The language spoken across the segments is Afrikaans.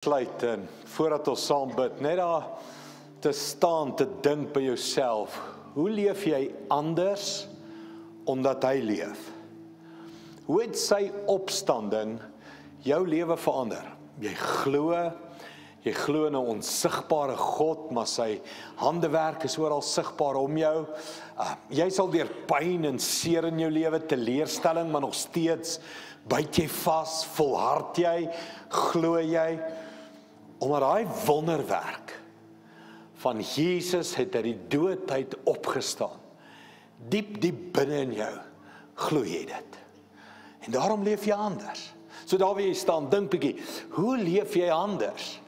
sluit en voordat ons saam bid, net daar te staan te dink by jouself. Hoe leef jy anders omdat hy leef? Hoe het sy opstanding jou lewe verander? Jy glo, jy glo in 'n onsigbare God, maar sy handewerk is oral sigbaar om jou. Uh, jy sal deur pyn en seer in jou lewe, teleurstelling, maar nog steeds byt jy vas, volhard jy, glo jy omdat daai wonderwerk van Jesus het uit die dood uit opgestaan. Diep diep binne in jou glo jy dit. En daarom leef jy anders. So daar waar jy staan, dink bietjie, hoe leef jy anders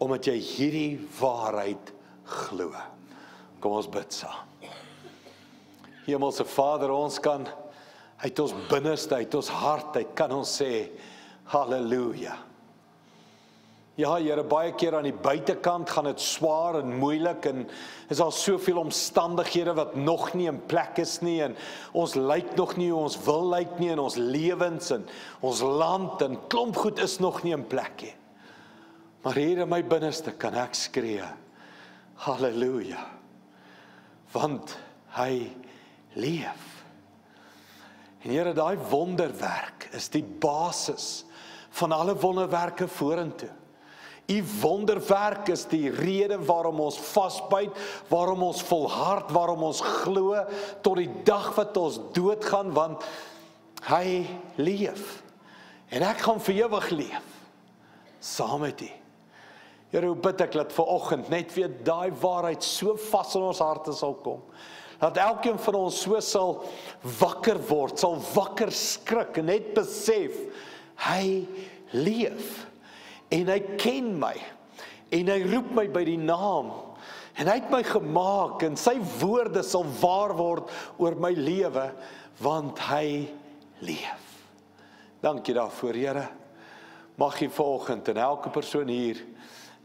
omdat jy hierdie waarheid glo? Kom ons bid saam. Hemelse Vader, ons kan uit ons binneste, uit ons hart, uit kan ons sê haleluja. Ja, Here, baie keer aan die buitekant gaan dit swaar en moeilik en is daar soveel omstandighede wat nog nie in plek is nie en ons lyk nog nie hoe ons wil lyk nie in ons lewens en ons land en klomp goed is nog nie in plek nie. Maar hier in my binneste kan ek skree. Halleluja. Want hy leef. En Here, daai wonderwerk is die basis van alle wonderwerke vorentoe. U wonderwerk is die rede waarom ons vasbyt, waarom ons volhard, waarom ons glo tot die dag wat ons doodgaan want hy leef. En ek gaan vir ewig leef saam met U. Here, hoe bid ek dat ver oggend net weer daai waarheid so vas in ons harte sal kom. Dat elkeen van ons so sal wakker word, sal wakker skrik en net besef hy leef en hy ken my en hy roep my by die naam en hy het my gemaak en sy woorde sal waar word oor my lewe want hy leef. Dankie daarvoor Here. Mag jy vanoggend en elke persoon hier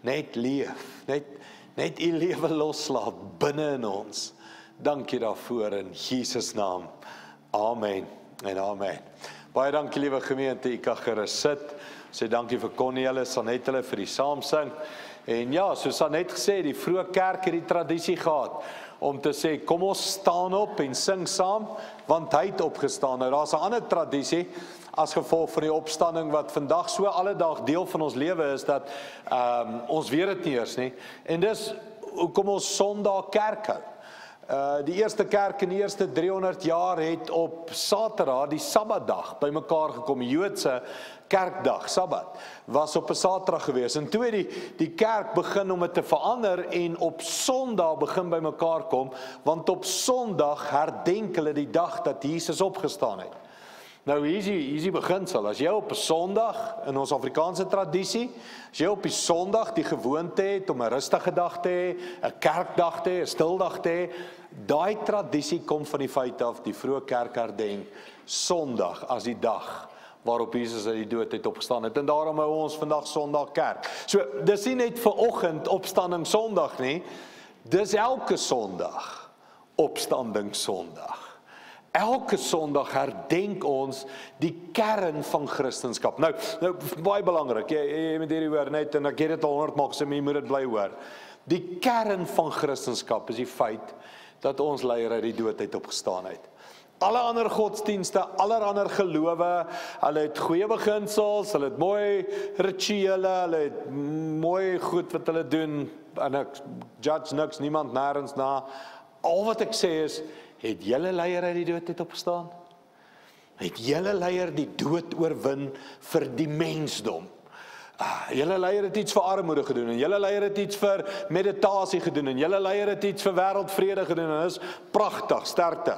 net leef, net net u lewe loslaat binne in ons. Dankie daarvoor in Jesus naam. Amen. En amen. Baie dankie liewe gemeente, u kan gerus sit sê dankie vir Connie hulle, Sanet hulle vir die saamsing. En ja, soos Sanet gesê, die vroeë kerk het die tradisie gehad om te sê kom ons staan op en sing saam want hy het opgestaan. Nou daar's 'n ander tradisie as gevolg van die opstanding wat vandag so alledaag deel van ons lewe is dat ehm um, ons weet dit nie eers nie. En dis hoekom ons Sondag kerk hou. Uh die eerste kerk in die eerste 300 jaar het op Saterdag, die Sabbatdag, bymekaar gekom, Joodse kerkdag, Sabbat, was op 'n Saterdag gewees. En toe het die die kerk begin om dit te verander en op Sondag begin bymekaar kom, want op Sondag herdenk hulle die dag dat Jesus opgestaan het. Nou hier is hier is die beginsel. As jy op 'n Sondag in ons Afrikaanse tradisie, as jy op die Sondag die gewoonte het om 'n rustige dag te hê, 'n kerkdag te hê, 'n stildag te hê, daai tradisie kom van die feit af die vroeë kerk herdenk Sondag as die dag waarop Jesus uit die dood het opgestaan het. En daarom hou ons vandag Sondag kerk. So dis nie net vir oggend opstanding Sondag nie. Dis elke Sondag opstanding Sondag. Elke Sondag herdenk ons die kern van Christendom. Nou, nou baie belangrik. Jy, jy moet hierdie hoor net en ek het dit al 100 maal gesê, jy moet dit bly hoor. Die kern van Christendom is die feit dat ons leier uit die dood uit opgestaan het. Alle ander godsdienste, allerlei gelowe, hulle het goeie beginsels, hulle het mooi rituele, hulle het mooi goed wat hulle doen en ek judge niks niemand nêrens na. Al wat ek sê is, het julle leier uit die dood het opgestaan? Het julle leier die dood oorwin vir die mensdom? Ah, julle leier het iets vir armoede gedoen en julle leier het iets vir meditasie gedoen en julle leier het iets vir wêreldvrede gedoen en is pragtig, sterkte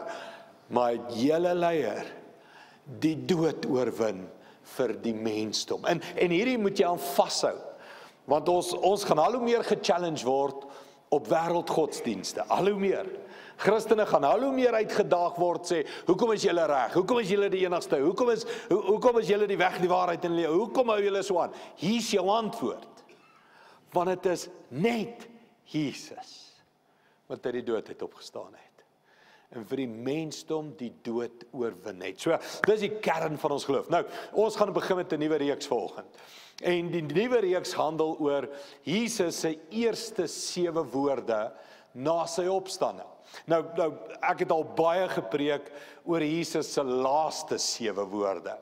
maar het julle leier die dood oorwin vir die mensdom. En en hierdie moet jy aan vashou. Want ons ons gaan al hoe meer ge-challenge word op wêreldgodsdienste. Al hoe meer. Christene gaan al hoe meer uitgedaag word sê, "Hoekom is julle reg? Hoekom is julle die enigste? Hoekom is ho, hoekom is julle die weg, die waarheid en die lewe? Hoekom hou julle so aan?" Hier's jou antwoord. Want dit is net Jesus wat uit die dood het opgestaan het. en vir die mensdom die dood oorwin het. So, dis die kern van ons geloof. Nou, ons gaan begin met 'n nuwe reeks vanoggend. En die nuwe reeks handel oor Jesus se eerste 7 woorde na sy opstanding. Nou nou ek het al baie gepreek oor Jesus se laaste 7 woorde.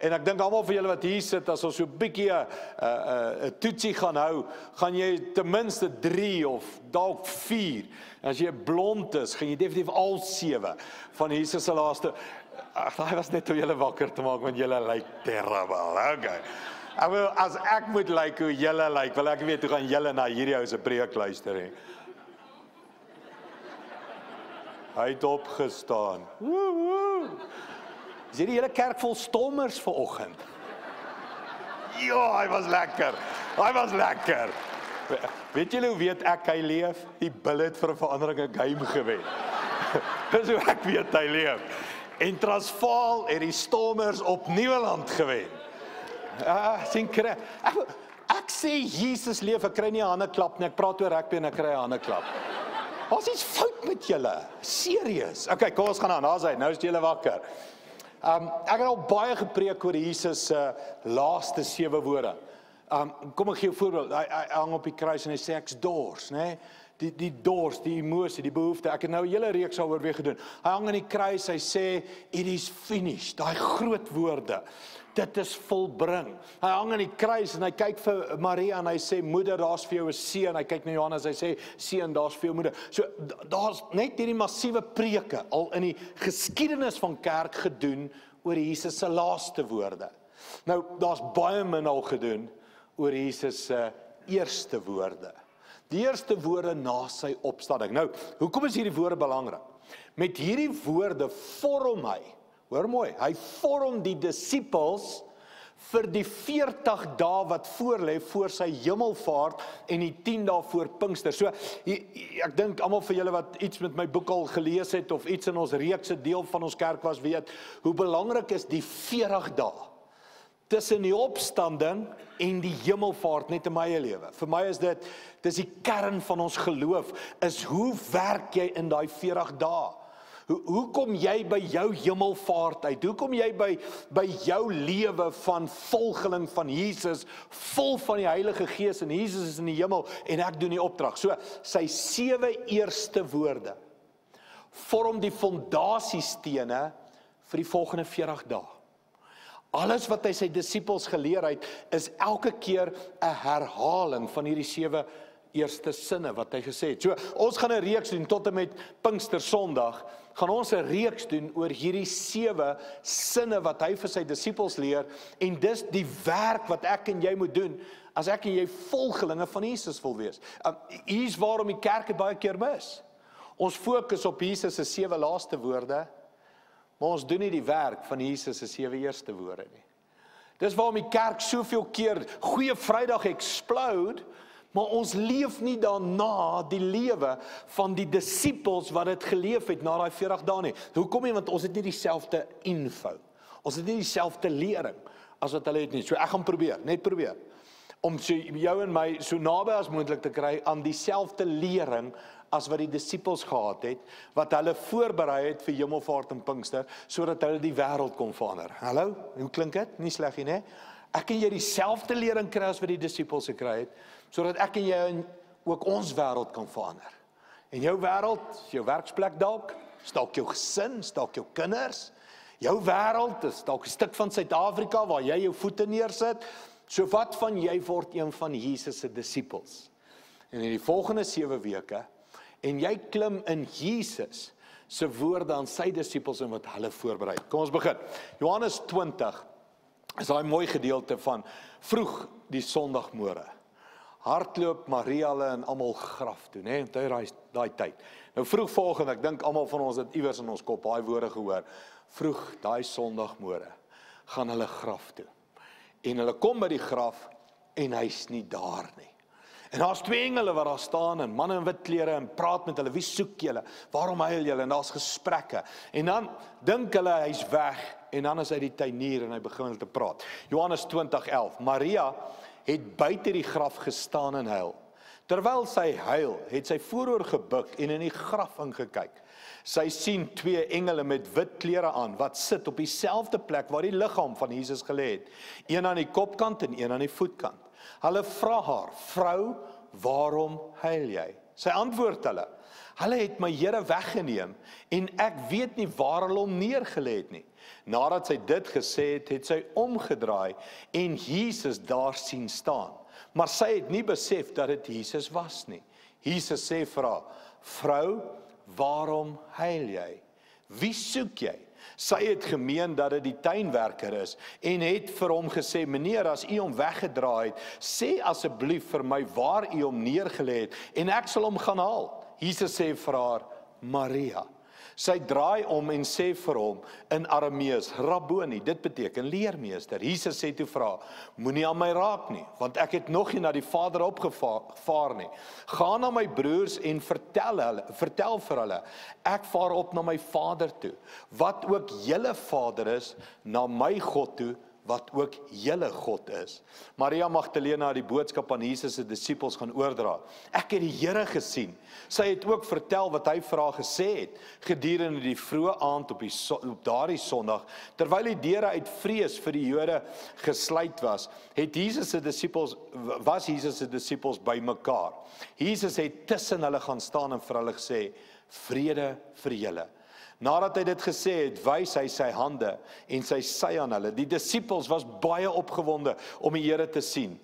En ek dink almal van julle wat hier sit as ons so 'n bietjie 'n 'n 'n toetsie gaan hou, gaan jy ten minste 3 of dalk 4. As jy blond is, gaan jy definitief al 7 van Jesus se laaste Ag, daai was net om julle wakker te maak want julle lyk terrible. Okay. Ek wil as ek moet lyk like hoe julle lyk, like, wil ek weet hoe gaan julle na hierdie ou se preek luister hè. Hy het opgestaan. Woe woe. Is hierdie hele kerk vol stommers vanoggend? Ja, hy was lekker. Hy was lekker. Weet julle hoe weet ek hy leef? Die bullet vir 'n verandering 'n game gewen. Dis hoe ek weet hy leef. En Transvaal het die stommers op Nieuweland gewen. Ah, sien kry. Ek, ek sê Jesus leef, ek kry nie 'n hande klap nie. Ek praat oor rugby en ek kry 'n hande klap. Wat is fout met julle? Serieus. Okay, kom ons gaan aan. Daar's hy. Nou is julle wakker. Um ek het al baie gepreek oor Jesus se uh, laaste sewe woorde. Um kom ek gee 'n voorbeeld. Hy, hy hang op die kruis en hy sê ek's dors, né? Nee? Die die dors, die emosie, die behoefte. Ek het nou 'n hele reeks daaroor weer gedoen. Hy hang aan die kruis, hy sê it is finished. Daai groot woorde dit is volbring. Hy hang aan die kruis en hy kyk vir Maria en hy sê moeder, daar's vir jou 'n seun. Hy kyk na Johannes, hy sê seun, daar's vir jou moeder. So daar's net hierdie massiewe preke al in die geskiedenis van kerk gedoen oor Jesus se laaste woorde. Nou daar's baie min al gedoen oor Jesus se eerste woorde. Die eerste woorde na sy opstanding. Nou, hoekom is hierdie woorde belangrik? Met hierdie woorde vorm hy Hoor mooi, hy vorm die disippels vir die 40 dae wat voorlê voor sy hemelvaart en die 10 dae voor Pinkster. So ek dink almal van julle wat iets met my boek al gelees het of iets in ons reekse deel van ons kerk was weet hoe belangrik is die 40 dae tussen die opstanding en die hemelvaart net in my lewe. Vir my is dit dis die kern van ons geloof is hoe werk jy in daai 40 dae? Hoe hoe kom jy by jou hemelvaart uit? Hoe kom jy by by jou lewe van volgeling van Jesus, vol van die Heilige Gees en Jesus is in die hemel en ek doen die opdrag. So sy sewe eerste woorde vorm die fondasiestene vir die volgende 40 dae. Alles wat hy sy disippels geleer het, is elke keer 'n herhaling van hierdie sewe eerste sinne wat hy gesê het. So ons gaan 'n reeks doen tot en met Pinkster Sondag gaan ons 'n reeks doen oor hierdie sewe sinne wat hy vir sy disippels leer en dis die werk wat ek en jy moet doen as ek en jy volgelinge van Jesus wil wees. Um, hier's waarom die kerk dit baie keer mis. Ons fokus op Jesus se sewe laaste woorde, maar ons doen nie die werk van Jesus se sewe eerste woorde nie. Dis waarom die kerk soveel keer Goeie Vrydag explode Maar ons leef nie daarna die lewe van die disippels wat dit geleef het na daai 40 dae nie. Hoekom nie? Want ons het nie dieselfde info. Ons het nie dieselfde lering as wat hulle het nie. So ek gaan probeer, net probeer om so jou en my so naby as moontlik te kry aan dieselfde lering as wat die disippels gehad het wat hulle voorberei het vir Hemelvaart en Pinkster sodat hulle die wêreld kon verander. Hallo, hoe klink dit? Nie sleg nie, hè? Ek en jy dieselfde lering kry as wat die disippels gekry het sodat ek en jy ook ons wêreld kan verander. En jou wêreld, jou werksplek dalk, dalk jou gesin, dalk jou kinders. Jou wêreld is dalk 'n stuk van Suid-Afrika waar jy jou voete neersit. So wat van jy word een van Jesus se disippels? En in die volgende 7 weke en jy klim in Jesus se woorde aan sy disippels en wat hulle voorberei. Kom ons begin. Johannes 20 is daai mooi gedeelte van vroeg die Sondagmôre hardloop Maria hulle en almal graf toe, nê? Onthou daai daai tyd. Nou vroeg volgende, ek dink almal van ons het iewers in ons kop daai woorde gehoor. Vroeg daai Sondagmôre gaan hulle graf toe. En hulle kom by die graf en hy's nie daar nie. En daar's twee engele wat daar staan en manne in wit klere en praat met hulle. Wie soek julle? Waarom huil julle? En daar's gesprekke. En dan dink hulle hy's weg en dan is hy die tuinier en hy begin te praat. Johannes 20:11. Maria het buite die graf gestaan en huil. Terwyl sy huil, het sy vooroor gebuk en in die graf ingekyk. Sy sien twee engele met wit klere aan wat sit op dieselfde plek waar die liggaam van Jesus gelê het, een aan die kopkant en een aan die voetkant. Hulle vra haar: "Vrou, waarom huil jy?" Sy antwoord hulle: "Hulle het my Here weggeneem en ek weet nie waar hulle hom neergelê het nie." Nadat sy dit gesê het, het sy omgedraai en Jesus daar sien staan. Maar sy het nie besef dat dit Jesus was nie. Jesus sê vir haar: "Vrou, waarom huil jy? Wie soek jy?" Sy het gemeen dat dit die tuinwerker is en het vir hom gesê: "Meneer, as u hom weggedraai het, sê asseblief vir my waar u hom neergelê het en ek sal hom gaan haal." Jesus sê vir haar: "Maria." Sy draai om en sê vir hom in Aramees: "Rabboni," dit beteken leermeester. Jesus sê toe vra: "Moenie aan my raak nie, want ek het nog nie na die Vader opgevaar nie. Gaan na my broers en vertel hulle, vertel vir hulle, ek vaar op na my Vader toe, wat ook julle Vader is, na my God toe." Wat ook julle God is. Maria Magdalena het die boodskap aan Jesus se disippels gaan oordra. Ek het die Here gesien. Sy het ook vertel wat hy vir haar gesê het gedurende die vroeë aand op die op daardie Sondag terwyl die deure uit vrees vir die Jode gesluit was. Het Jesus se disippels was Jesus se disippels bymekaar. Jesus het tussen hulle gaan staan en vir hulle gesê: "Vrede vir julle." Nadat hy dit gesê het, wys hy sy hande en sy sy aan hulle. Die disippels was baie opgewonde om die Here te sien.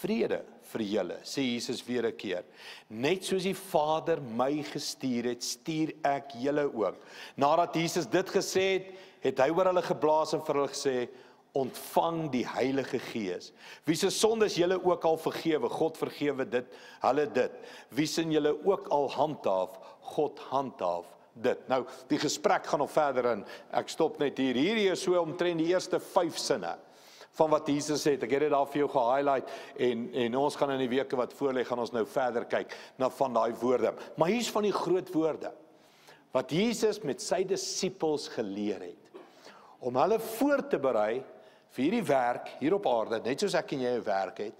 Vrede vir julle, sê Jesus weer 'n keer. Net soos die Vader my gestuur het, stuur ek julle ook. Nadat Jesus dit gesê het, het hy oor hulle geblaas en vir hulle gesê: ontvang die Heilige Gees. Wie se sondes julle ook al vergewe, God vergewe dit, hulle dit. Wie sin julle ook al handhaaf, God handhaaf dit. Nou, die gesprek gaan nog verder in. Ek stop net hier. Hierdie is so omtrent die eerste 5 sinne van wat Jesus sê. Ek het dit daar vir jou ge-highlight en en ons gaan in die weke wat voorlê gaan ons nou verder kyk na van daai woorde. Maar hier's van die groot woorde wat Jesus met sy disippels geleer het om hulle voor te berei vir hierdie werk hier op aarde, net soos ek en jy 'n werk het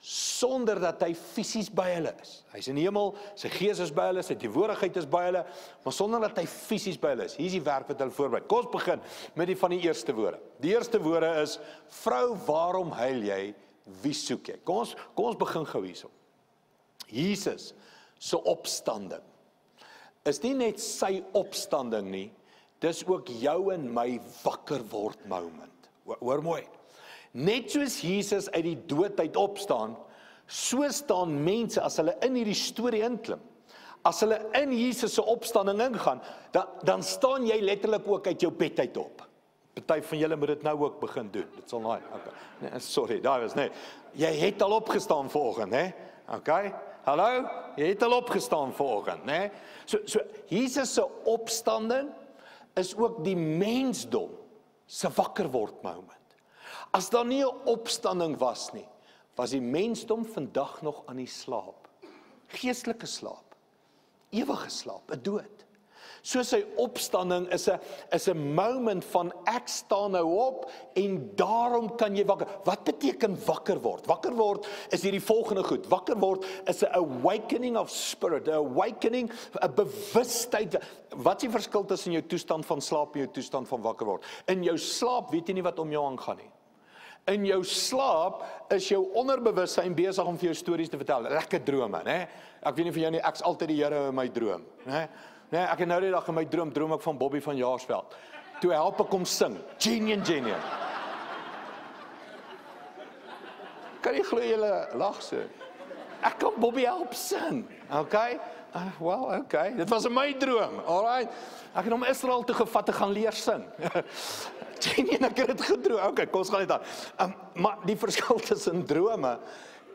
sonder dat hy fisies by hulle is. Hy's in die hemel, sy gees is by hulle, sy teenwoordigheid is by hulle, maar sonder dat hy fisies by hulle is. Hier's die werk wat hulle voorberei. Kom ons begin met die van die eerste woorde. Die eerste woorde is: "Vrou, waarom huil jy? Wie soek jy?" Kom ons kom ons begin gou hierso. Jesus se opstanding is nie net sy opstanding nie, dis ook jou en my wakker word moment. Hoor mooi. Net soos Jesus uit die dood uit opstaan, so staan mense as hulle in hierdie storie inklim. As hulle in Jesus se opstanding ingaan, dan dan staan jy letterlik ook uit jou bed uit op. Party van julle moet dit nou ook begin doen. Dit sal naai. Okay. Nee, sorry, daar is nee. Jy het al opgestaan vanoggend, hè? Okay. Hallo? Jy het al opgestaan vanoggend, né? So so Jesus se opstanding is ook die mensdom se wakker word moment. As daar nie 'n opstanding was nie, was die mensdom vandag nog aan die slaap. Geestelike slaap. Ewige slaap, 'n dood. So sy opstanding is 'n is 'n moment van ek staan nou op en daarom kan jy wakker. Wat beteken wakker word? Wakker word is hierdie volgende goed. Wakker word is 'n awakening of spirit, 'n awakening, 'n bewustheid. Wat is die verskil tussen jou toestand van slaap en jou toestand van wakker word? In jou slaap weet jy nie wat om jou aangaan nie. In jou slaap is jou onderbewussyn besig om vir jou stories te vertel. Lekker drome, né? Ek weet nie vir jou nie, ek's altyd die Here in my droom, né? Né, ek het nou die dag in my droom droom ek van Bobby van Jaarsveld. Toe help ek hom sing. Genius genius. Kan jy glo jy lag so? Ek kan Bobby help sing. Okay? Uh, well, okay. Dit was 'n my droom. Alraai. Ek het hom Israel toe gevat te gaan leer sing. Jenny en ek het dit gedroom. Okay, kom ons gaan net aan. Um, maar die verskil tussen drome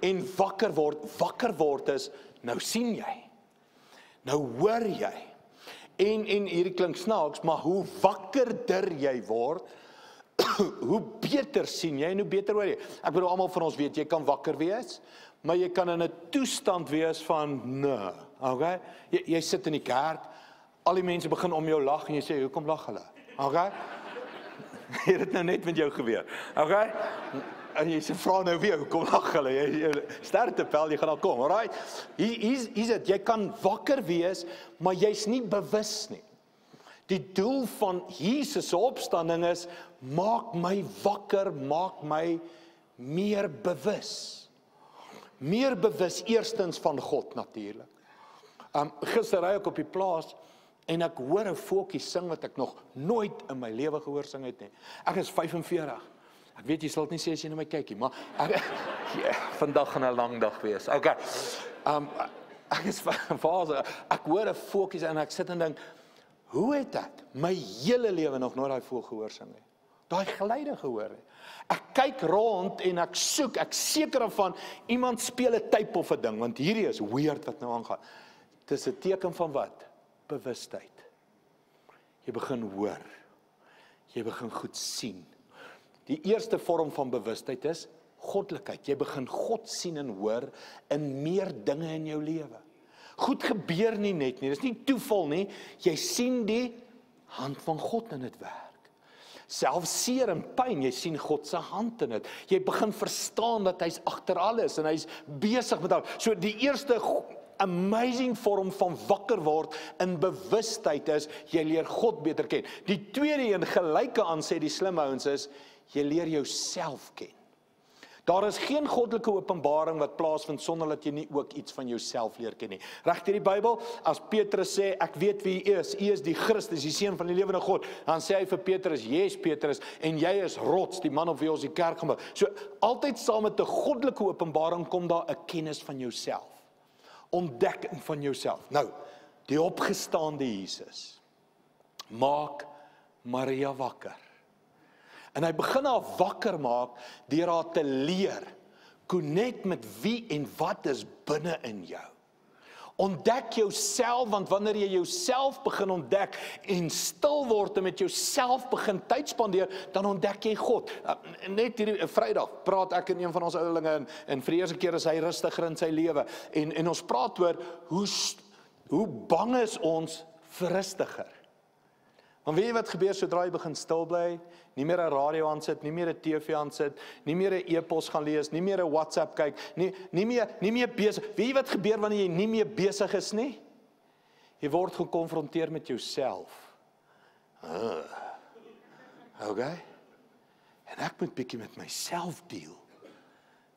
en wakker word, wakker word is nou sien jy. Nou hoor jy. En en hierdie klink snaaks, maar hoe wakkerder jy word, hoe beter sien jy en hoe beter hoor jy. Ek bedoel almal van ons weet jy kan wakker wees, maar jy kan in 'n toestand wees van nee. Okay? Jy jy sit in die kerk, al die mense begin om jou lag en jy sê hoekom lag hulle? Okay? het dit nou net met jou gebeur. Okay? en jy sê vra nou weer, kom lag hulle. Jy, jy sterkte pel, jy gaan al kom. Alraai. Hier hier's hier's dit. Jy kan wakker wees, maar jy's nie bewus nie. Die doel van Jesus se opstanding is maak my wakker, maak my meer bewus. Meer bewus eerstens van God natuurlik. Um gister ry ek op die plaas en ek hoor 'n voetjie sing wat ek nog nooit in my lewe gehoor sing het nie. Ek is 45. Ek weet jy sal dit nie sê as jy na my kyk nie, maar ek ja, vandag gaan 'n lang dag wees. Okay. Um ek is fase ek hoor 'n voetjie en ek sit en dink hoe het ek my hele lewe nog nooit daai voetjie gehoor sing nie. Daai geluide gehoor nie. Ek kyk rond en ek soek, ek seker van iemand speel 'n tyd of 'n ding want hierdie is weird wat nou aangaan. Dis 'n teken van wat? Bewustheid. Jy begin hoor. Jy begin goed sien. Die eerste vorm van bewustheid is goddelikheid. Jy begin God sien en hoor in meer dinge in jou lewe. Goed gebeur nie net nie. Dis nie toeval nie. Jy sien die hand van God in dit werk selfs seer en pyn, jy sien God se hand in dit. Jy begin verstaan dat hy's agter alles en hy's besig met al. So die eerste amazing vorm van wakker word in bewustheid is jy leer God beter ken. Die tweede een gelyke aan sê die slim ouens is jy leer jouself ken. Daar is geen goddelike openbaring wat plaasvind sonder dat jy nie ook iets van jouself leer ken nie. Regter die Bybel, as Petrus sê ek weet wie U is, U is die Christus, die seun van die lewende God, dan sê hy vir Petrus, "Jy's Petrus en jy is rots, die man op wie ons die kerk gebou." So altyd saam met 'n goddelike openbaring kom daar 'n kennis van jouself. Ontdekking van jouself. Nou, die opgestaande Jesus maak Maria wakker. En hy begin haar wakker maak deur haar te leer konnek met wie en wat is binne in jou. Ontdek jouself want wanneer jy jouself begin ontdek en stil word en met jouself begin tyd spandeer, dan ontdek jy God. Uh, net hierdie uh, Vrydag praat ek in een van ons oulinge en en vir die eerste keer is hy rustiger in sy lewe en en ons praat oor hoe hoe bang is ons vir rustiger. Want weet jy wat gebeur sodra jy begin stil bly? Nie meer 'n radio aan sit, nie meer 'n TV aan sit, nie meer 'n e-pos gaan lees, nie meer 'n WhatsApp kyk, nie nie meer nie meer besig. Weet jy wat gebeur wanneer jy nie meer besig is nie? Jy word gekonfronteer met jouself. Uh, okay. En ek moet bietjie met myself deel.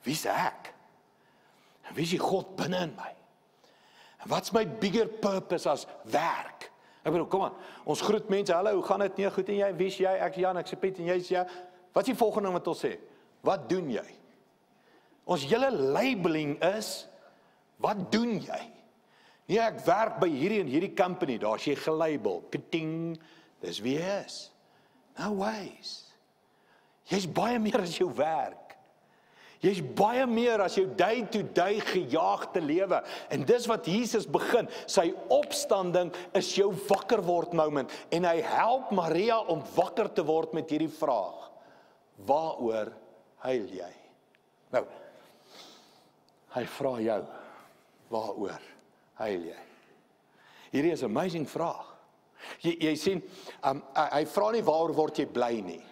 Wie's ek? En wie's die God binne in my? En wat's my bigger purpose as werk? Ek bedoel, kom aan. Ons groet mense. Hallo, hoe gaan dit? Nee, goed en jy? Wie's jy? Ek Jan, ek se Piet en jy's ja. Wat is die volgende ding wat ons sê? Wat doen jy? Ons hele labeling is wat doen jy? Nee, ek werk by hierdie en hierdie company. Daar's jy gelabel. Keting. Dis wie jy is. No ways. Jy's baie meer as jou werk. Jy's baie meer as jou day to day gejaagde lewe. En dis wat Jesus begin. Sy opstanding is jou wakker word moment en hy help Maria om wakker te word met hierdie vraag. Waaroor huil jy? Nou. Hy vra jou. Waaroor huil jy? Hierdie is 'n amazing vraag. Jy jy sien, um, hy, hy vra nie waaroor word jy bly nie.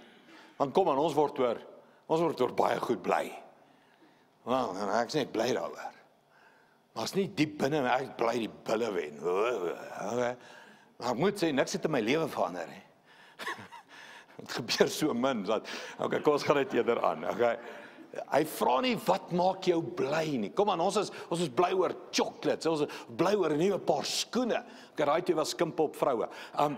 Want kom aan, ons word oor ons word oor baie goed bly. Wel, nou, ek is net bly daaroor. Maar as nie diep binne my ek bly die bulle wen. Okay. Maar ek moet sê niks het in my lewe verander nie. Dit gebeur so min dat okay, kom ons gaan dit eerder aan. Okay. Hy vra nie wat maak jou bly nie. Kom aan, ons is ons is bly oor chocolates. Ons is bly oor 'n nuwe paar skoene. Ek raai toe was skimp op vroue. Um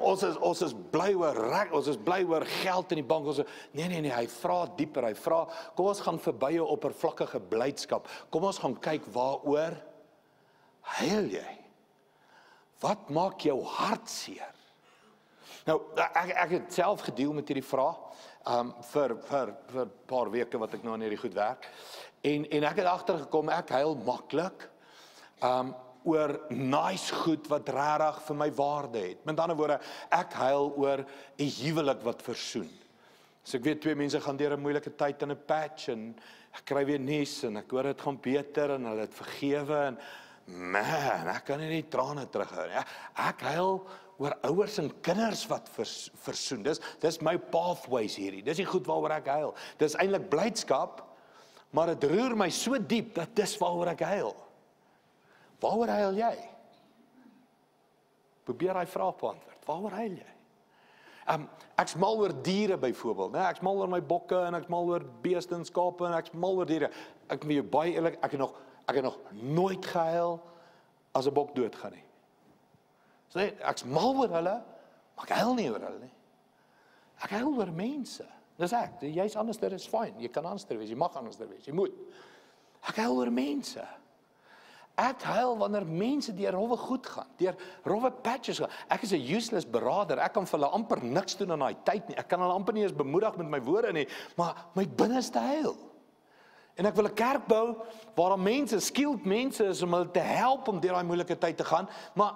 ons is ons is bly oor rek, ons is bly oor geld in die bank. Ons nee nee nee, hy vra dieper. Hy vra, kom ons gaan verby 'n oppervlakkige blydskap. Kom ons gaan kyk waaroor huil jy? Wat maak jou hart seer? Nou ek ek het self gedeel met hierdie vraag um vir vir vir 'n paar weke wat ek nou aan hierdie goed werk. En en ek het agtergekom ek huil maklik. Um oor nice goed wat regtig vir my waarde het. Met ander woorde, ek huil oor 'n huwelik wat versoen. So ek weet twee mense gaan deur 'n moeilike tyd in 'n patch en ek kry weer nuus en ek hoor dit gaan beter en hulle het vergewe en man, ek kan nie die trane terughou nie. Ek huil oor ouers en kinders wat vers, versoen. Dis dis my pathways hierdie. Dis die goed waaroor ek huil. Dis eintlik blydskap, maar dit roer my so diep dat dis waaroor ek huil. Waaroor huil jy? Probeer hy vraag beantwoord. Waaroor huil jy? Um ek's mal oor diere byvoorbeeld, né? Ek's mal oor my bokke en ek's mal oor beeste en skape en ek's mal oor diere. Ek moet jou baie eerlik, ek het nog ek het nog nooit gehuil as 'n bok doodgaan nie. Sê ek's mal oor hulle, maar ek huil nie oor hulle nie. Ek huil oor mense. Dis ek. Jy's anders, dit is fyn. Jy kan anders wees. Jy mag anders wees. Jy moet. Ek huil oor mense. Ek huil wanneer mense deur rowwe goed gaan, deur rowwe patches gaan. Ek is 'n useless beraader. Ek kan vir hulle amper niks doen in daai tyd nie. Ek kan hulle amper nie eens bemoedig met my woorde nie, maar my binneste huil. En ek wil 'n kerk bou waar daar mense, skilled mense is om hulle te help om deur daai moeilike tyd te gaan, maar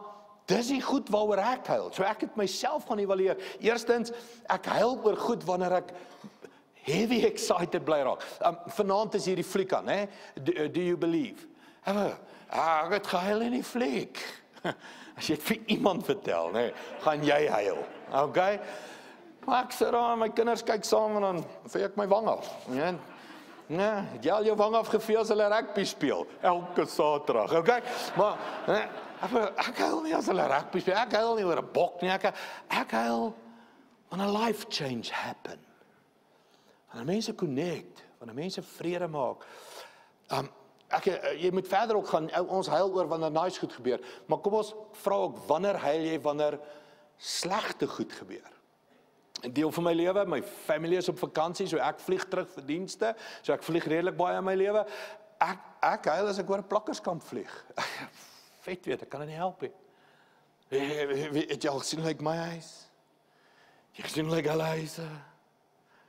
dis nie goed waaroor ek huil. So ek het myself gaan evalueer. Eerstens, ek huil oor goed wanneer ek heavy excited bly raak. Um, vanaand is hierdie fliek aan, hè? Do, do you believe? Ah, ek het gehuil in die fliek. As jy dit vir iemand vertel, nê, nee, gaan jy huil. Okay? Maar ek sê dan my kinders kyk saam en dan vee ek my wang af. Nee. Nee, jy al jou wang afgevee as hulle rugby speel elke Saterdag. Okay? Maar nee, ek ek huil nie as hulle rugby speel. Ek huil nie oor 'n bok nie. Ek ek huil wanneer 'n life change happen. Wanneer mense connect, wanneer mense vrede maak. Um ek eh, jy moet verder ook gaan ons huil oor wanneer nice goed gebeur maar kom ons vra ook wanneer huil jy wanneer slegte goed gebeur 'n deel van my lewe my familie is op vakansie so ek vlieg terug vir dienste so ek vlieg redelik baie in my lewe ek ek huil as ek oor 'n plakkerskamp vlieg vet weet ek kan dit nie help nie. Het jy al gesien like my eyes jy sien like hulle eyes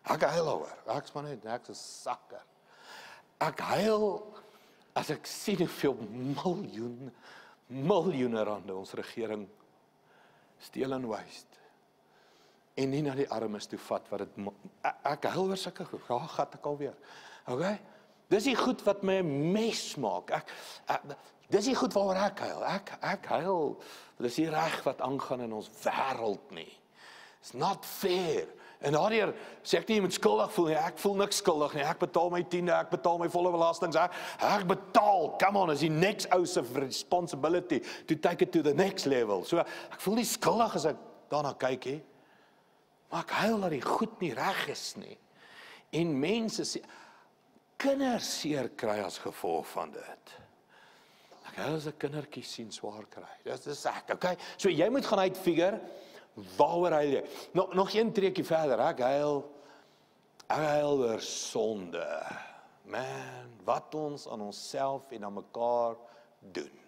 ek huil oor ek's maar net ek's 'n sakker. Ek huil as ek sien hoeveel miljoen miljoene rande ons regering steel en waste en nie na die armes toe vat wat dit ek huil oor sulke ja gat ek alweer. Okay dis die goed wat my mes maak. Ek, ek dis die goed waaroor ek huil ek ek huil dis nie reg wat aangaan in ons wêreld nie it's not fair En daardeur sê ek nie jy moet skuldig voel nie. Ek voel niks skuldig nie. Ek betaal my tiende, ek betaal my volle belastings. Ek, ek betaal. Come on, is die next ouse of responsibility to take it to the next level. So ek voel nie skuldig as ek daarna kyk nie. Maar ek huil dat die goed nie reg is nie. En mense sê kinders seer kry as gevolg van dit. Ek huil as 'n kindertjie sien swaar kry. Dit is ek. Okay. So jy moet gaan uitfigure Waaroor huil jy? Nog nog een treukie verder, ek huil ek huil oor sonde. Man, wat ons aan onsself en aan mekaar doen.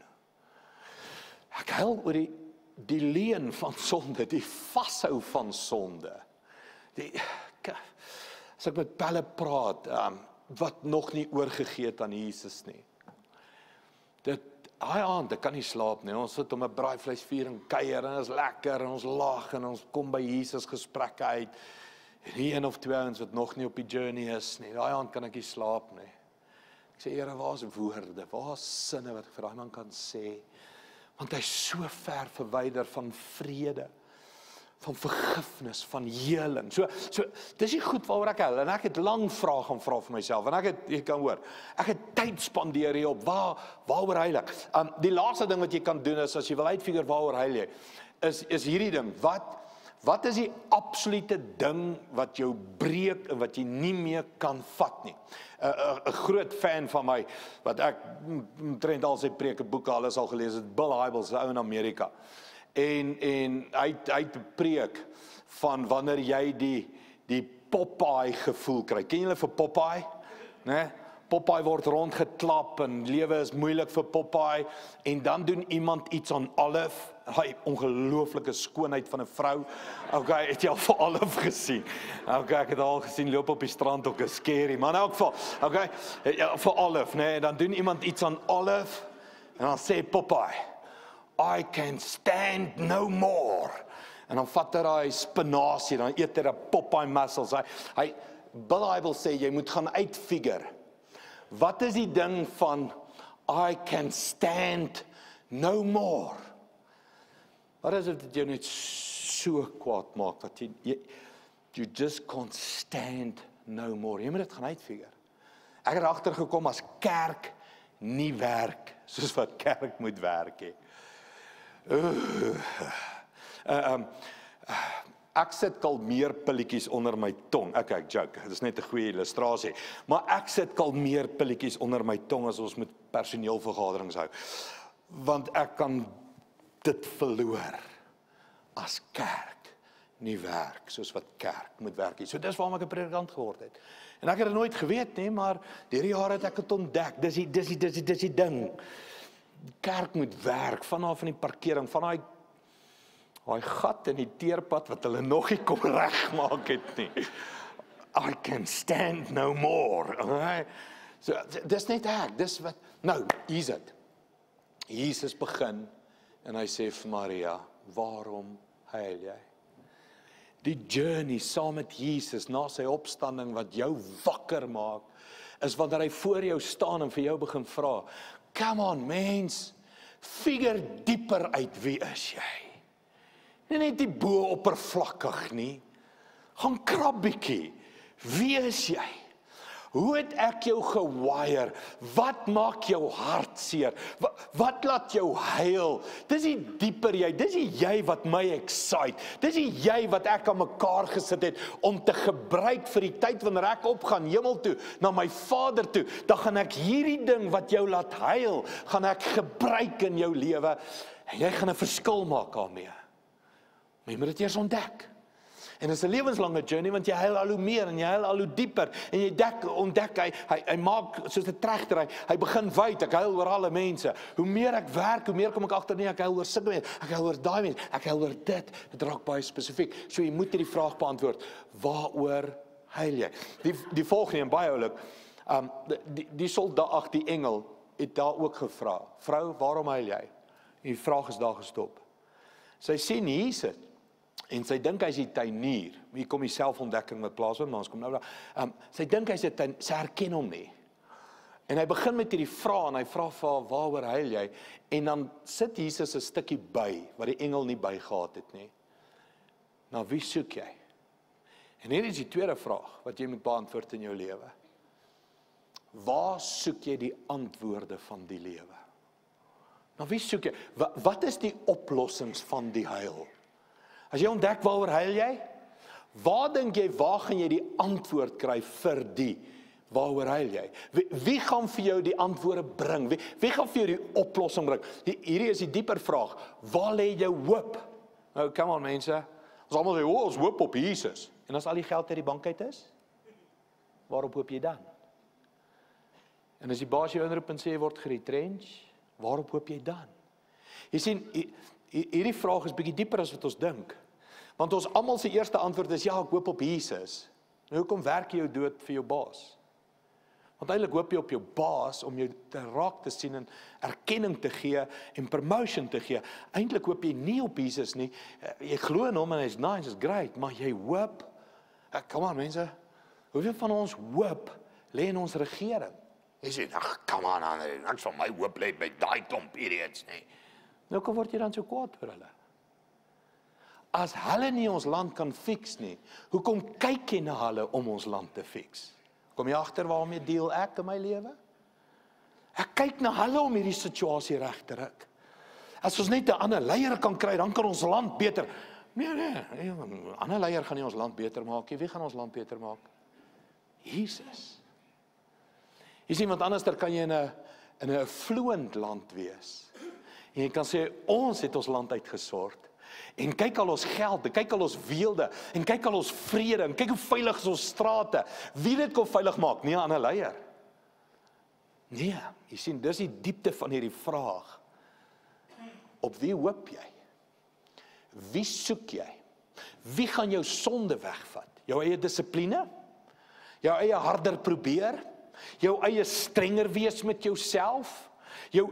Ek huil oor die die leen van sonde, die vashou van sonde. Die as ek met pelle praat, um, wat nog nie oorgegee het aan Jesus nie. Dit Daai aand, ek kan nie slaap nie. Ons sit om 'n braaivleisvuur en kuier en is lekker en ons lag en ons kom by Jesus gesprekke uit. En hier een of twee ouens wat nog nie op die journey is nie. Daai aand kan ek nie slaap nie. Ek sê Here, waar is woorde? Waar is sinne wat ek vir daai man kan sê? Want hy's so ver verwyder van vrede van vergifnis, van heling. So so dis die goed waaroor ek hel en ek het lang vrae gaan vra vir myself en ek het jy kan hoor. Ek het tyd spandeer hier op waar waaroor heilig. Um die laaste ding wat jy kan doen is as jy wil uitfigure waaroor heil jy is is hierdie ding. Wat wat is die absolute ding wat jou breek en wat jy nie meer kan vat nie? 'n 'n 'n groot fan van my wat ek omtrent al sy preke boeke alles al gelees het, Bill Hybels, 'n ou in Amerika en en hy hy preek van wanneer jy die die Popeye gevoel kry. Ken julle vir Popeye? Né? Nee? Popeye word rondgeklap en lewe is moeilik vir Popeye en dan doen iemand iets aan Olive, hy ongelooflike skoonheid van 'n vrou. Okay, het jy al vir Olive gesien? Okay, ek het al gesien loop op die strand ook 'n scary, maar in elk geval, okay, ja, vir Olive? Nee, dan doen iemand iets aan Olive en dan sê Popeye I can stand no more. En dan vat hy daai spinasie, dan eet hy 'n Popeye mussels. Hy hy Bible sê jy moet gaan uitfigure. Wat is die ding van I can stand no more? Wat is dit wat jou net so kwaad maak dat jy, jy you just can't stand no more. Jy moet dit gaan uitfigure. Ek het agter gekom as kerk nie werk soos wat kerk moet werk hè. Uh, um ek sit kalmeer pilletjies onder my tong. Ek ek joke. Dit is net 'n goeie illustrasie. Maar ek sit kalmeer pilletjies onder my tong as ons met personeelvergaderings hou. Want ek kan dit verloor as kerk nie werk soos wat kerk moet werk nie. So dis waarom ek 'n predikant geword het. En ek het dit nooit geweet nie, maar deur die jare het ek dit ontdek. Dis die dis die dis die dis die ding. Kerk moet werk vanaf van die parkering, van daai daai gat in die teerpad wat hulle nog nie kom regmaak het nie. I can stand no more. Right? So dis net ek, dis wat nou, hier's dit. Jesus begin en hy sê vir Maria, "Waarom huil jy?" die journey saam met Jesus na sy opstanding wat jou wakker maak is wanneer hy voor jou staan en vir jou begin vra come on mens. Figure dieper uit wie is jy? Nie net die bo oppervlakkig nie. Gaan krap bietjie. Wie is jy Hoe het ek jou gewire? Wat maak jou hart seer? Wat, wat laat jou huil? Dis die dieper jy. Dis die jy wat my excite. Dis die jy wat ek aan mekaar gesit het om te gebruik vir die tyd wanneer ek opgaan hemel toe na my Vader toe. Dan gaan ek hierdie ding wat jou laat huil, gaan ek gebruik in jou lewe en jy gaan 'n verskil maak daarmee. Maar jy moet dit eers ontdek. En dit is 'n lewenslange journey want jy huil al hoe meer en jy huil al hoe dieper en jy dek ontdek hy hy, hy maak soos 'n tregter hy, hy begin wyd ek huil oor alle mense. Hoe meer ek werk, hoe meer kom ek agter nee ek huil oor sulke mense. Ek huil oor daai mense. Ek huil oor dit. Dit raak baie spesifiek. So jy moet hierdie vraag beantwoord. Waaroor huil jy? Die die volgende en baie oulik. Um die die soldaat ag die engel het daar ook gevra. Vrou, waarom huil jy? En die vraag is daar gestop. Sy sien Jesus en sy dink hy's die tuinier. Hier kom die selfontdekking met plaasvind, maar ons kom nou daar. Ehm um, sy dink hy's 'n tuin, sy herken hom nie. En hy begin met hierdie vraag en hy vra vir haar waaroor huil jy? En dan sit Jesus 'n stukkie by wat die engel nie bygehad het nie. Na wie soek jy? En hier is die tweede vraag wat jy moet beantwoord in jou lewe. Waar soek jy die antwoorde van die lewe? Na wie soek jy? Wat, wat is die oplossings van die huil? As jy ontdek waaroor huil jy? Waar dink jy waar gaan jy die antwoord kry vir die waaroor huil jy? Wie, wie gaan vir jou die antwoorde bring? Wie, wie gaan vir jou die oplossing bring? Die, hierdie is die dieper vraag. Waar lê jou hoop? Nou, come on mense. Ons almal sê, "O, ons hoop op Jesus." En as al die geld uit die bank uit is, waarop hoop jy dan? En as die baas jou inroep en sê jy word geretrench, waarop hoop jy dan? Jy sien, hierdie vraag is bietjie dieper as wat ons dink. Want ons almal se eerste antwoord is ja, ek hoop op Jesus. Nou hoekom werk jy jou dood vir jou baas? Want eintlik hoop jy op jou baas om jou te raak te sien en erkenning te gee en promotion te gee. Eintlik hoop jy nie op Jesus nie. Eh, jy glo in hom en hy's nice, is great, maar jy hoop Kom aan mense. Hoeveel van ons hoop lê in ons regering? Jy sê, "Ag, kom aan, Andre, niks van my hoop lê by daai klomp idiots nie." Nou kom word jy dan so kwaad vir hulle. As hulle nie ons land kan fix nie, hoekom kyk jy na hulle om ons land te fix? Kom jy agter waarmee deel ek in my lewe? Ek kyk na hulle om hierdie situasie reg te ruk. As ons net 'n ander leier kan kry, dan kan ons land beter. Nee nee, 'n ander leier gaan nie ons land beter maak nie. Wie gaan ons land beter maak? Jesus. Jy sien want anderster kan jy in 'n in 'n vloeiend land wees. En jy kan sê ons het ons land uitgesort. En kyk al ons geld, kyk al ons weelde en kyk al ons vrede en kyk hoe veilig is ons strate. Wie dit kom veilig maak? Nie 'n ander leier. Nee, jy sien dis die diepte van hierdie vraag. Op wie hoop jy? Wie soek jy? Wie gaan jou sonde wegvat? Jou eie dissipline? Jou eie harder probeer? Jou eie strenger wees met jouself? Jou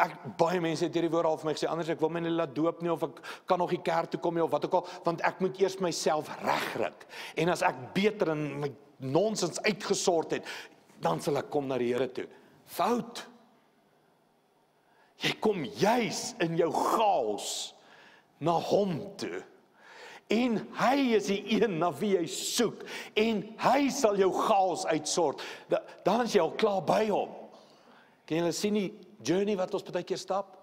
ek baie mense het hierdie woord al vir my gesê anders ek wil my nie laat doop nie of ek kan nog die kerk toe kom nie of wat ook al want ek moet eers myself regryk. En as ek beter in my nonsens uitgesort het, dan sal ek kom na die Here toe. Fout. Jy kom juis in jou chaos na hom toe. En hy is die een na wie jy soek en hy sal jou chaos uitsort. Da, dan is jy al klaar by hom. Kan jy sien die journey wat ons baie keer stap?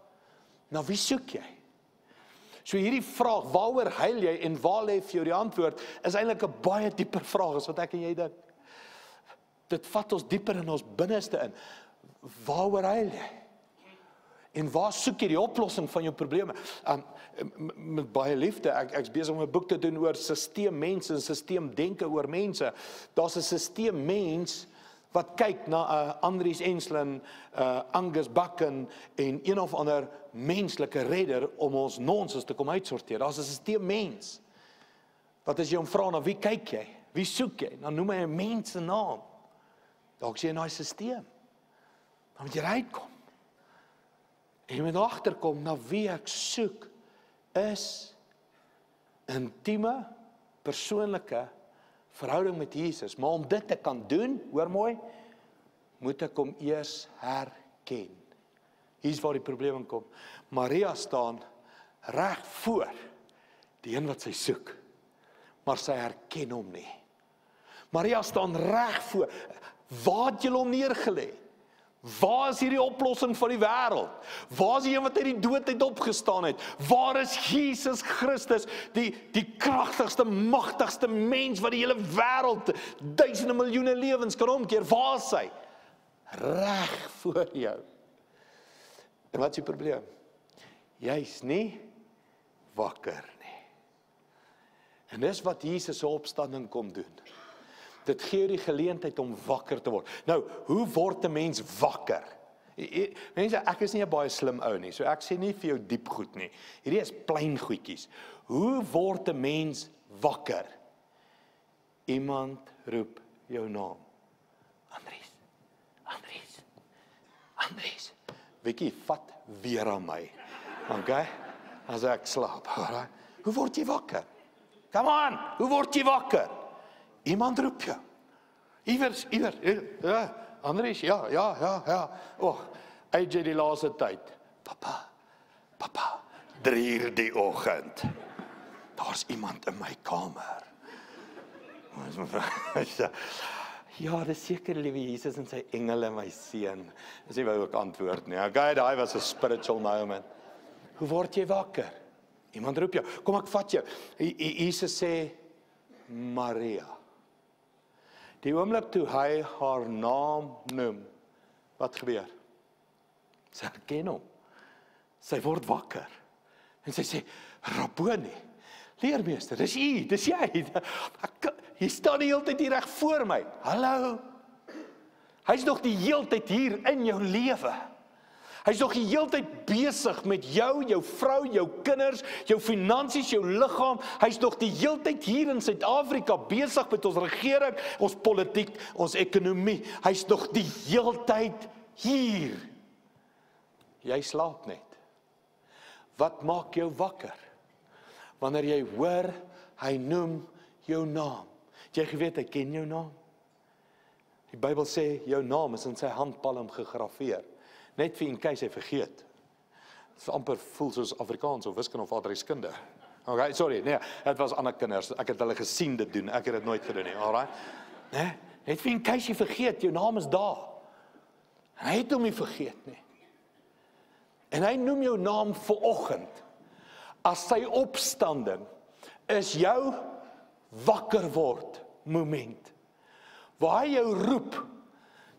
Na wie soek jy? So hierdie vraag, waaroor huil jy en waar lê vir jou die antwoord, is eintlik 'n baie dieper vraag as wat ek en jy dink. Dit vat ons dieper in ons binneste in. Waaroor huil jy? En waar soek jy die oplossing van jou probleme? Um met baie liefde, ek ek's besig om 'n boek te doen oor sisteemmense en sisteemdenke oor mense. Daar's 'n sisteemmens wat kyk na 'n uh, Andries Enslin, 'n uh, Angus Bucken en een of ander menslike redder om ons nonsens te kom uitsorteer. Daar's 'n stelsel mens. Wat as jy hom vra na wie kyk jy? Wie soek jy? Dan noem hy 'n mens se naam. Dalk sien jy 'n daai stelsel. Dan moet jy uitkom. En moet agterkom na wie ek soek is intieme persoonlike verhouding met Jesus. Maar om dit te kan doen, hoor mooi, moet ek hom eers herken. Hier's waar die probleem kom. Maria staan reg voor die een wat sy soek, maar sy herken hom nie. Maria staan reg voor. Waar het jy hom neergelê? Waar is hierdie oplossing van die wêreld? Waar is die een wat uit die dood uit opgestaan het? Waar is Jesus Christus, die die kragtigste, magtigste mens wat die hele wêreld, duisende miljoene lewens kan omkeer? Waar is hy? Reg voor jou. En wat is die probleem? Jy's nie wakker nie. En dis wat Jesus se opstanding kom doen. Dit gee jou die geleentheid om wakker te word. Nou, hoe word 'n mens wakker? Mense, ek is nie 'n baie slim ou nie, so ek sê nie vir jou diep goed nie. Hierdie is klein goedjies. Hoe word 'n mens wakker? Iemand roep jou naam. Andries. Andries. Andries. Wikkie, vat weer aan my. OK? As ek slaap, hoor. Hoe word jy wakker? Come on, hoe word jy wakker? Iemand roep jou. Iewers, iewers. Ja, Andries, ja, ja, ja, ja. O, AJ die laaste tyd. Papa. Papa, 3 uur die oggend. Daar's iemand in my kamer. Ja, dis seker liewe Jesus en sy engele my seun. Dis nie wou ook antwoord nie. Okay, daai was 'n spiritual moment. Hoe word jy wakker? Iemand roep jou. Kom ek vat jou. Jesus sê Maria. Die oomblik toe hy haar naam noem, wat gebeur? Sy herken hom. Sy word wakker. En sy sê: "Rabboni, leermeester, dis u, dis jy. Ek hier staan die hele tyd hier reg voor my. Hallo. Hy's nog die hele tyd hier in jou lewe." Hy's nog die hele tyd besig met jou, jou vrou, jou kinders, jou finansies, jou liggaam. Hy's nog die hele tyd hier in Suid-Afrika besig met ons regering, ons politiek, ons ekonomie. Hy's nog die hele tyd hier. Jy slaap net. Wat maak jou wakker? Wanneer jy hoor hy noem jou naam. Jy geweet hy ken jou naam. Die Bybel sê jou naam is in sy handpalm gegraveer net vir in case hy vergeet. Dit is amper voel soos Afrikaans of wiskunde of adreskunde. Okay, sorry, nee, dit was ander kinders. Ek het hulle gesien dit doen. Ek het dit nooit gedoen nie. Alraai. Nee, net vir in case jy vergeet, jou naam is daar. Hy het hom nie vergeet nie. En hy noem jou naam vir oggend. As sy opstanding is jou wakker word moment. Waar hy jou roep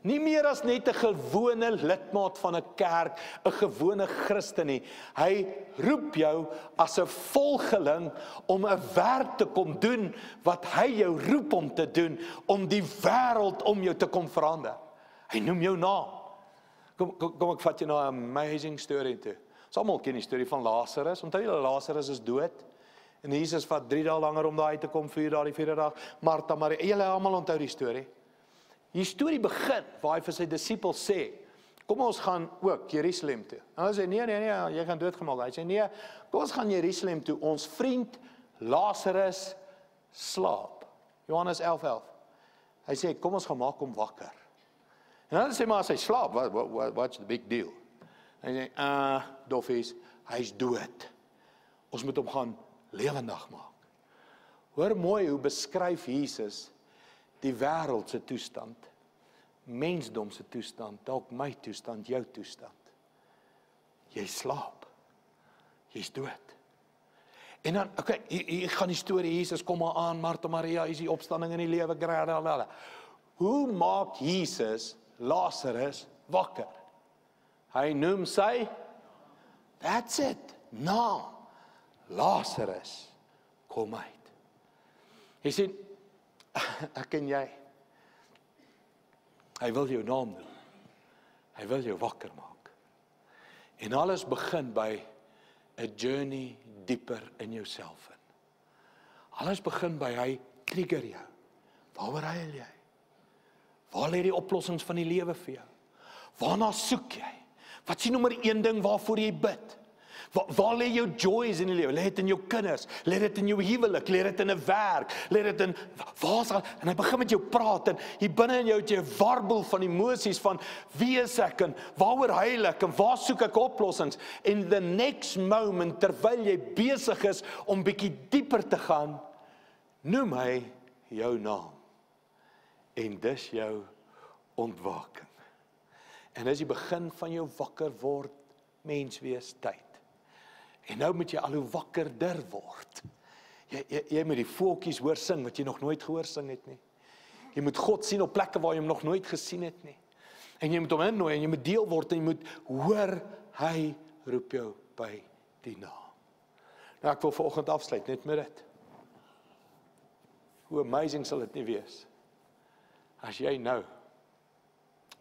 Nie meer as net 'n gewone lidmaat van 'n kerk, 'n gewone Christen nie. Hy roep jou as 'n volgeling om 'n werk te kom doen wat hy jou roep om te doen, om die wêreld om jou te kom verander. Hy noem jou naam. Kom kom, kom ek vat jou na 'n amazing storie toe. Ons almal ken die storie van Lazarus. Onthou jy Lazarus is dood? En Jesus vat 3 dae langer om daai te kom vir daai 4de dag. Martha, Maria, julle almal onthou die storie. Die storie begin waar hy vir sy disippels sê: "Kom ons gaan ook Jerusalem toe." En hulle sê: "Nee, nee, nee, jy gaan doodgemaak." Hy sê: "Nee, kom ons gaan Jerusalem toe. Ons vriend Lazarus slaap." Johannes 11:11. 11. Hy sê: "Kom ons gaan maak hom wakker." En hulle sê: "Maar as hy slaap, what what what's the big deal?" Hy sê: "Uh, doffies, hy's dood." Ons moet hom gaan lewendig maak. Hoor mooi hoe beskryf Jesus die wêreld se toestand. Mensdom se toestand, dalk my toestand, jou toestand. Jy slaap. Jy's dood. En dan okay, hier, hier gaan die storie Jesus kom maar aan Martha Maria, is die opstanding in die lewe. Hoe maak Jesus Lazarus wakker? Hy noem sy That's it. Nou Lazarus kom uit. Hy sê ek en jy Hy wil jou naam noem. Hy wil jou wakker maak. En alles begin by 'n journey dieper in jouself in. Alles begin by hy trigger jou. Waaroor huil jy? Waar lê die oplossings van die lewe vir jou? Waarna soek jy? Wat is die nommer 1 ding waarvoor jy bid? Waar, waar lê jou joys in die lewe? Lê dit in jou kinders? Lê dit in jou huwelik? Lê dit in 'n werk? Lê dit in waar sal en hy begin met jou praat en hier binne in jou het jy 'n warbel van emosies van wie is ek en waaroor huil ek en waar soek ek oplossings? En the next moment terwyl jy besig is om bietjie dieper te gaan, noem hy jou naam. En dis jou ontwaking. En as jy begin van jou wakker word mens wees tyd. En nou moet jy al hoe wakkerder word. Jy jy, jy moet die voeltjies hoor sing wat jy nog nooit gehoor sing het nie. Jy moet God sien op plekke waar jy hom nog nooit gesien het nie. En jy moet hom innooi en jy moet deel word en jy moet hoor hy roep jou by die naam. Nou ek wil vanoggend afsluit net met dit. Hoe amazing sal dit nie wees as jy nou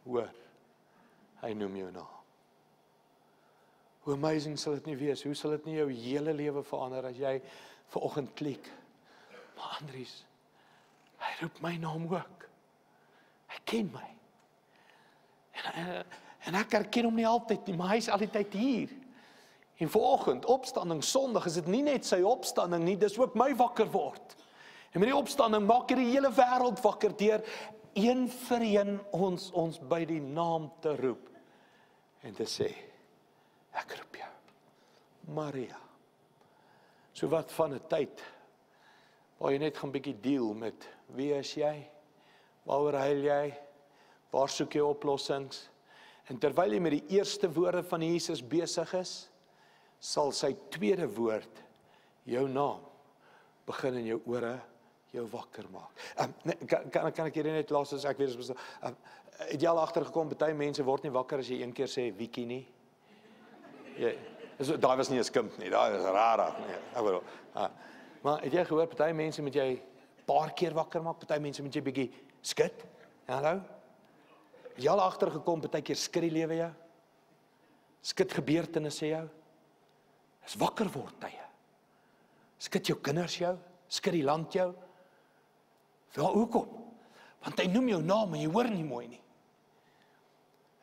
hoor hy noem jou naam. Hoe amazing sal dit nie wees? Hoe sal dit nie jou hele lewe verander as jy ver oggend klik? Maar Andries, hy roep my naam ook. Hy ken my. En eh, en ek erken hom nie altyd nie, maar hy's altyd hier. En vanoggend, opstanding Sondag, is dit nie net sy opstanding nie, dis ook my wakker word. En met die opstanding maak hy die hele wêreld wakker deur een vir een ons ons by die naam te roep en te sê Ek roep jou. Maria. So wat van 'n tyd waar jy net gaan bietjie deel met wie is jy? Waaroor huil jy? Waar soek jy oplossings? En terwyl jy met die eerste woorde van Jesus besig is, sal sy tweede woord jou naam begin in jou ore jou wakker maak. Um, kan kan kan ek hier net laat as ek weer is um, het jy al agtergekom baie mense word nie wakker as jy een keer sê wiekie nie. So daai was nie 'n skimp nie. Daai is rarig nie. Ek bedoel. Ah. Maar het jy gehoor party mense met jy paar keer wakker maak, party mense met jy bietjie skud? Hallo? Jy al agtergekom party keer skud die lewe jou? Skud gebeurtenisse jou? Is wakker word tye. Skud jou kinders jou? Skud die land jou? Waar hoekom? Want hy noem jou naam en jy hoor nie mooi nie.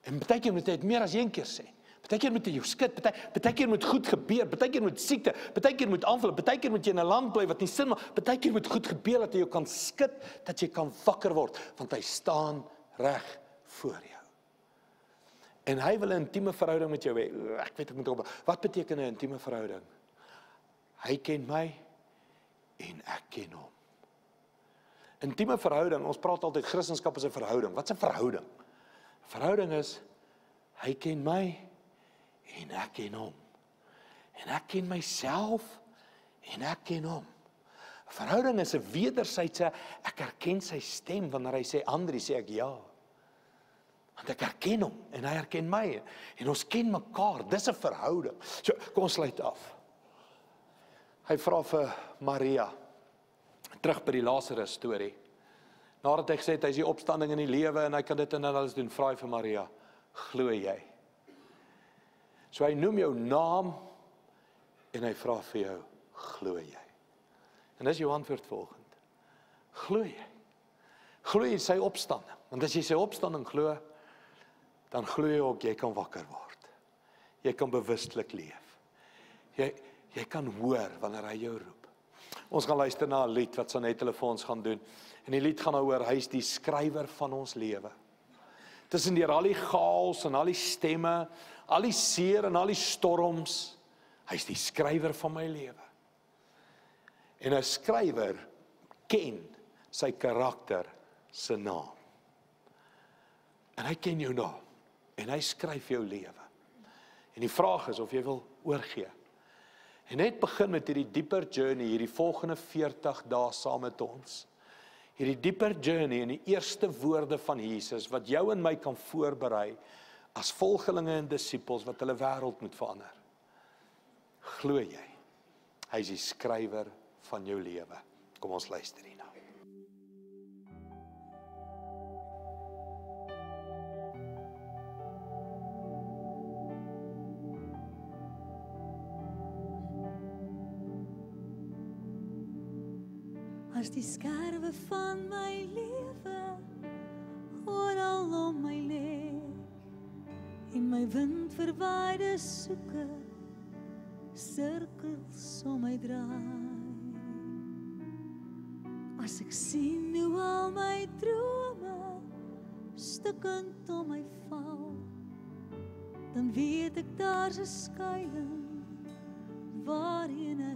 En baie keer moet jy dit meer as een keer sê. Partykeer moet jy jou skud, party partykeer moet goed gebeur, partykeer moet siekte, partykeer moet aanval, partykeer moet jy in 'n land bly wat nie sin maak, partykeer moet goed gebeur dat jy jou kan skud, dat jy kan wakker word, want hy staan reg voor jou. En hy wil 'n intieme verhouding met jou hê. Ek weet ek moet op. Wat beteken 'n intieme verhouding? Hy ken my en ek ken hom. Intieme verhouding, ons praat altyd Christendom is 'n verhouding. Wat's 'n verhouding? Verhouding is hy ken my en ek ken hom. En ek ken myself en ek ken hom. Verhouding is 'n wederwysige ek erken sy stem wanneer hy sê Andri sê ek ja. Want ek erken hom en hy erken my en ons ken mekaar. Dis 'n verhouding. So kom ons sluit af. Hy vra vir Maria terug by die Lazarus storie. Nadat hy gesê het hy is die opstanding in die lewe en hy kan dit en alles doen, vra hy vir Maria: "Glo jy?" So hy noem jou naam en hy vra vir jou, glo jy? En dis jou antwoord volgende. Glo jy? Glo jy sy opstanding? Want as jy sy opstanding glo, dan glo jy ook jy kan wakker word. Jy kan bewustelik leef. Jy jy kan hoor wanneer hy jou roep. Ons gaan luister na 'n lied wat Sanet hulle vir ons gaan doen. En die lied gaan daaroor nou hy's die skrywer van ons lewe. Tussen deur al die chaos en al die stemme al die seer en al die storms, Hy's die skrywer van my lewe. En 'n skrywer ken sy karakter se naam. En hy ken jou naam en hy skryf jou lewe. En die vraag is of jy wil oorgee. En net begin met hierdie dieper journey hierdie volgende 40 dae saam met ons. Hierdie dieper journey in die eerste woorde van Jesus wat jou en my kan voorberei as volgelinge en disippels wat hulle wêreld moet verander. Glo jy? Hy is die skrywer van jou lewe. Kom ons luister hierna. As die skerwe van my lewe my wind verwaaide soeke sirkels om my draai. As ek sien hoe al my drome stukkend om my val dan weet ek daar's 'n skuilings waarheen ek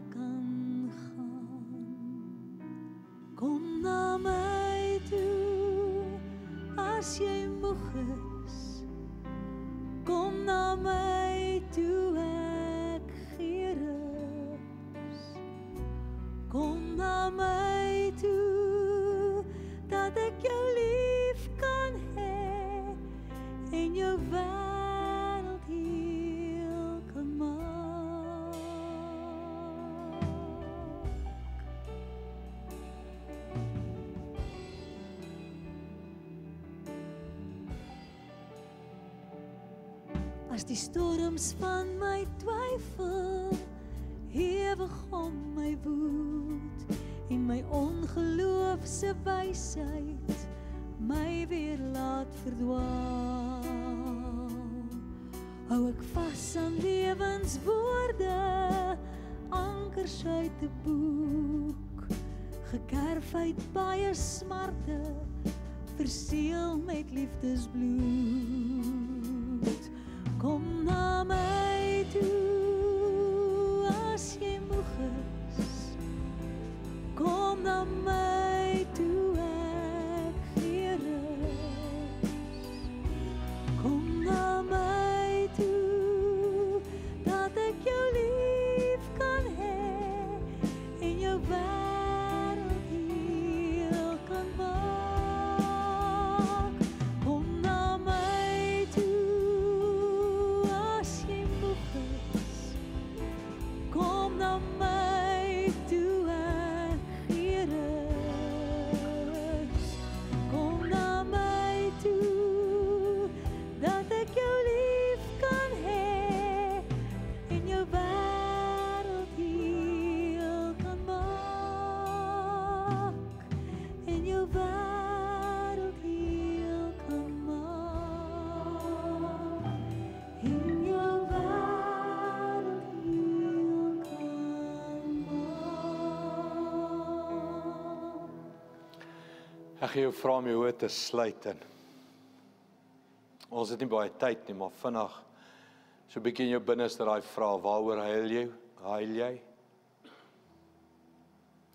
die storms van my twyfel. Ewig om my woed en my ongeloof se wysheid my weer laat verdwaal. Hou ek vas aan lewenswoorde ankers uit 'n boek. Gekerf uit baie smarte verseël met liefdesbloed kom na my toe as jy moeg is kom na my Ek gaan jou vra om jou oë te sluit en ons het nie baie tyd nie, maar vinnig so 'n bietjie in jou binneste daai vraag, waaroor huil jy? Huil jy?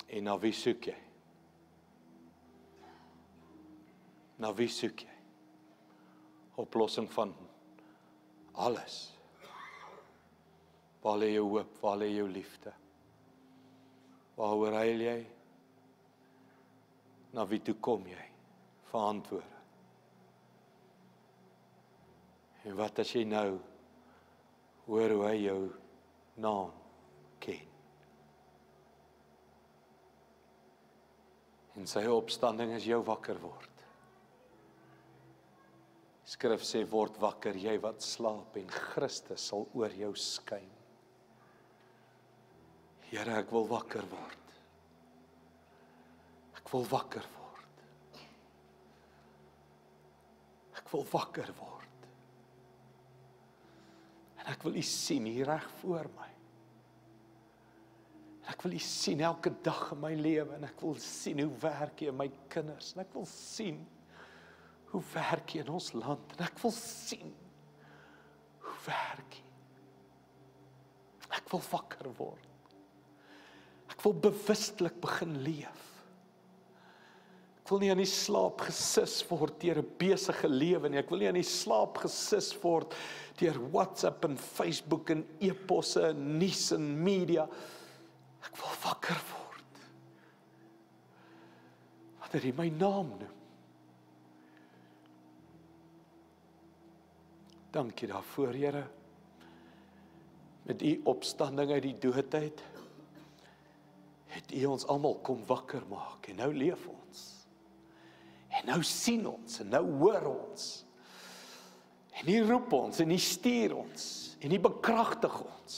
En na wie soek jy? Na wie soek jy? Oplossing van alles. Waar lê jou hoop? Waar lê jou liefde? Waaroor huil jy? Na wie toe kom jy? Vir antwoorde. En wat as jy nou hoor hoe hy jou naam ken? En sy opstanding is jou wakker word. Skrif sê word wakker jy wat slaap en Christus sal oor jou skyn. Here, ek wil wakker word. Ek wil wakker word. Ek wil wakker word. En ek wil U sien hier reg voor my. En ek wil U sien elke dag in my lewe en ek wil sien hoe werk U in my kinders en ek wil sien hoe werk U in ons land en ek wil sien hoe werk U. Ek wil wakker word. Ek wil bewustelik begin leef. Ek wil nie aan die slaap gesis word deur 'n besige lewe nie. Ek wil nie aan die slaap gesis word deur WhatsApp en Facebook en e-posse en nuus en media. Ek wil wakker word. Wanneer jy my naam noem. Dankie daarvoor, Here. Met u opstanding uit die dood uit het u ons almal kom wakker maak en nou leef ons. En nou sien ons en nou hoor ons. En hy roep ons en hy stuur ons en hy bekragtig ons.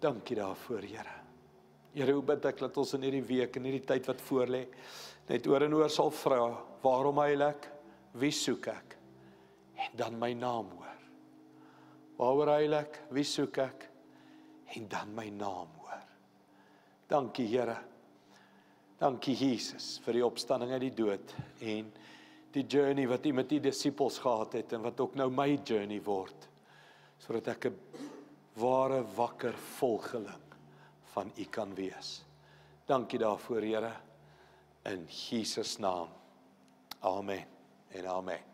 Dankie daarvoor, Here. Here, hoe bid ek dat ons in hierdie week en hierdie tyd wat voorlê net oor en oor sal vra, waarom heilig? Wie soek ek? En dan my naam hoor. Waaroor heilig? Wie soek ek? En dan my naam hoor. Dankie, Here. Dankie Jesus vir die opstanding uit die dood en die journey wat U met die disippels gehad het en wat ook nou my journey word sodat ek 'n ware wakker volgeling van U kan wees. Dankie daarvoor, Here. In Jesus naam. Amen. En amen.